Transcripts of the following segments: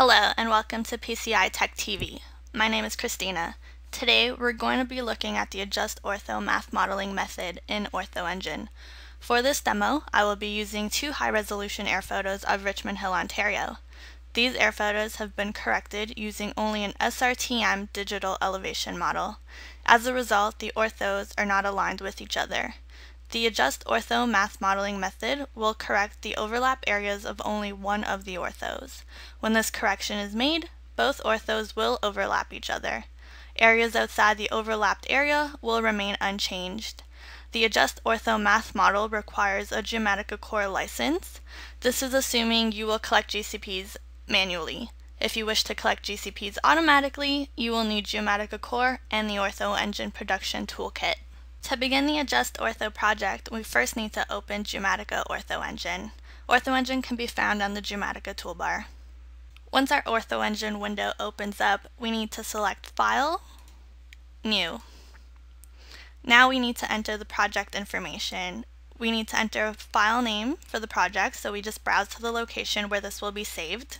Hello and welcome to PCI Tech TV. My name is Christina. Today we're going to be looking at the Adjust Ortho Math Modeling method in OrthoEngine. For this demo, I will be using two high-resolution air photos of Richmond Hill, Ontario. These air photos have been corrected using only an SRTM digital elevation model. As a result, the orthos are not aligned with each other. The Adjust Ortho Math Modeling method will correct the overlap areas of only one of the orthos. When this correction is made, both orthos will overlap each other. Areas outside the overlapped area will remain unchanged. The Adjust Ortho Math model requires a Geomatica Core license. This is assuming you will collect GCPs manually. If you wish to collect GCPs automatically, you will need Geomatica Core and the Ortho Engine Production Toolkit. To begin the Adjust Ortho project, we first need to open Geomatica Ortho Engine. Ortho Engine can be found on the Geomatica toolbar. Once our Ortho Engine window opens up, we need to select File, New. Now we need to enter the project information. We need to enter a file name for the project, so we just browse to the location where this will be saved.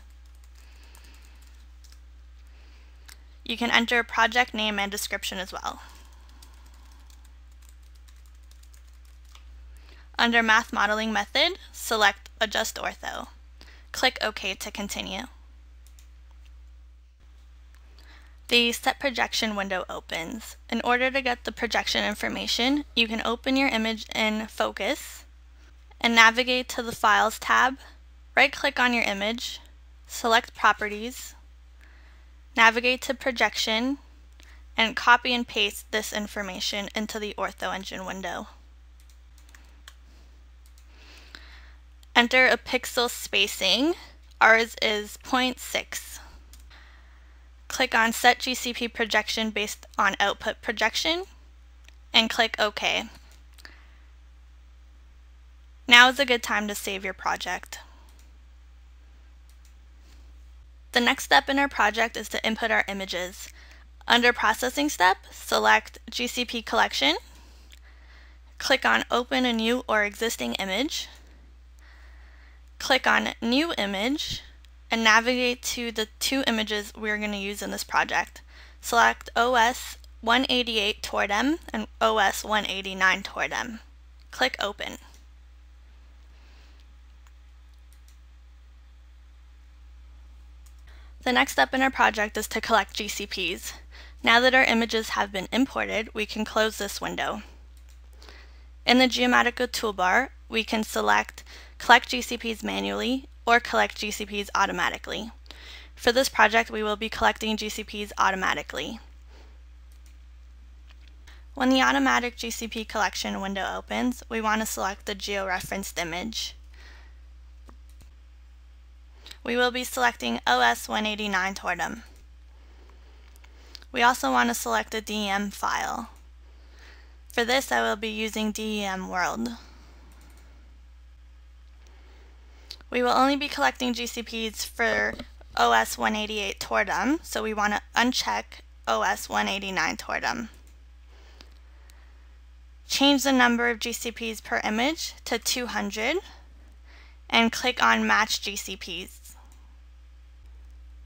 You can enter a project name and description as well. Under Math Modeling Method, select Adjust Ortho. Click OK to continue. The Set Projection window opens. In order to get the projection information, you can open your image in Focus and navigate to the Files tab, right-click on your image, select Properties, navigate to Projection, and copy and paste this information into the Ortho Engine window. Enter a pixel spacing. Ours is 0.6. Click on Set GCP Projection based on Output Projection and click OK. Now is a good time to save your project. The next step in our project is to input our images. Under Processing step, select GCP Collection, click on Open a New or Existing Image, click on New Image and navigate to the two images we're going to use in this project. Select OS 188 Tordem and OS 189 Tordem. Click Open. The next step in our project is to collect GCPs. Now that our images have been imported, we can close this window. In the Geomatica toolbar, we can select collect GCPs manually, or collect GCPs automatically. For this project, we will be collecting GCPs automatically. When the automatic GCP collection window opens, we want to select the georeferenced image. We will be selecting OS 189 Tordem. We also want to select a DEM file. For this, I will be using DEM World. We will only be collecting GCPs for OS 188 Tordem, so we want to uncheck OS 189 Tordem. Change the number of GCPs per image to 200 and click on Match GCPs.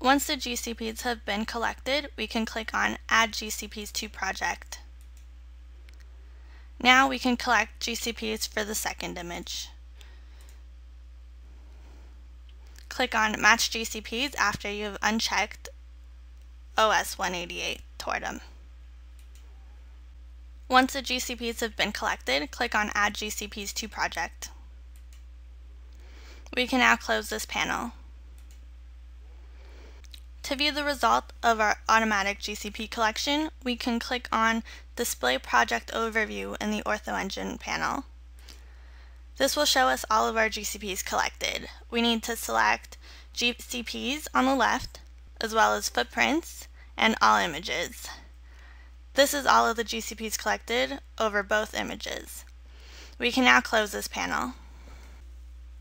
Once the GCPs have been collected, we can click on Add GCPs to Project. Now we can collect GCPs for the second image. Click on Match GCPs after you've unchecked OS 188 Tordem. Once the GCPs have been collected, click on Add GCPs to Project. We can now close this panel. To view the result of our automatic GCP collection, we can click on Display Project Overview in the OrthoEngine panel. This will show us all of our GCPs collected. We need to select GCPs on the left, as well as footprints and all images. This is all of the GCPs collected over both images. We can now close this panel.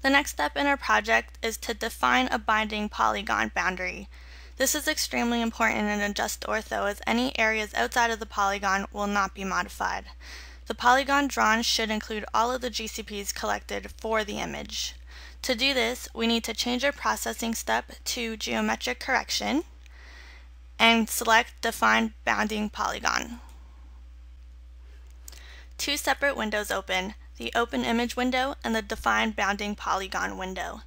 The next step in our project is to define a bounding polygon boundary. This is extremely important in Adjust Ortho as any areas outside of the polygon will not be modified. The polygon drawn should include all of the GCPs collected for the image. To do this, we need to change our processing step to geometric correction and select Define Bounding Polygon. Two separate windows open, the Open Image window and the Define Bounding Polygon window.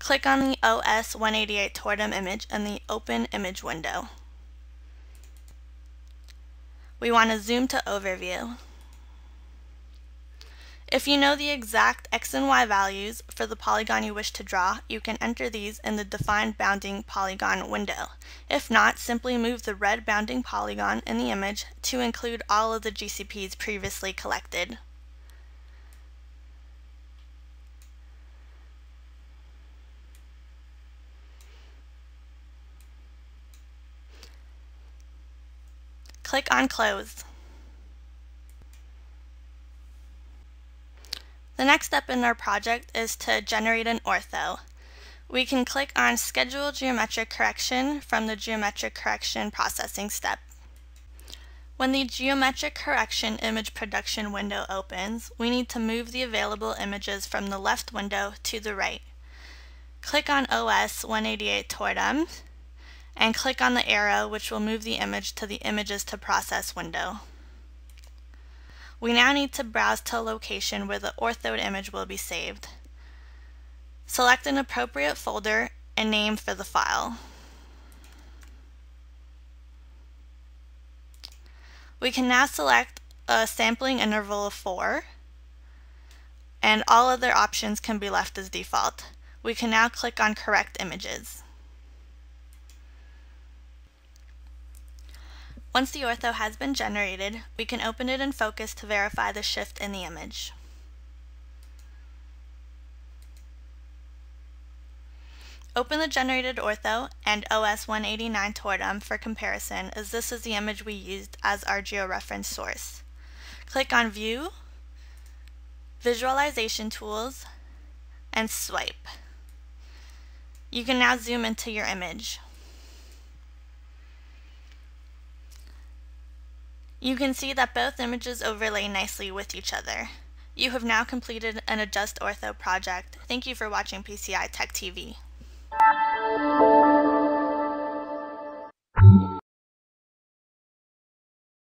Click on the OS 188 Toradum image in the Open Image window. We want to zoom to Overview. If you know the exact x and y values for the polygon you wish to draw, you can enter these in the Define Bounding Polygon window. If not, simply move the red bounding polygon in the image to include all of the GCPs previously collected. Click on Close. The next step in our project is to generate an ortho. We can click on Schedule Geometric Correction from the Geometric Correction Processing step. When the Geometric Correction Image Production window opens, we need to move the available images from the left window to the right. Click on OS 188 Toradum and click on the arrow which will move the image to the Images to Process window. We now need to browse to a location where the orthoed image will be saved. Select an appropriate folder and name for the file. We can now select a sampling interval of 4 and all other options can be left as default. We can now click on Correct Images. Once the ortho has been generated, we can open it in focus to verify the shift in the image. Open the generated ortho and OS 189 Toradum for comparison as this is the image we used as our georeference source. Click on View, Visualization Tools, and Swipe. You can now zoom into your image. You can see that both images overlay nicely with each other. You have now completed an Adjust Ortho project. Thank you for watching PCI Tech TV.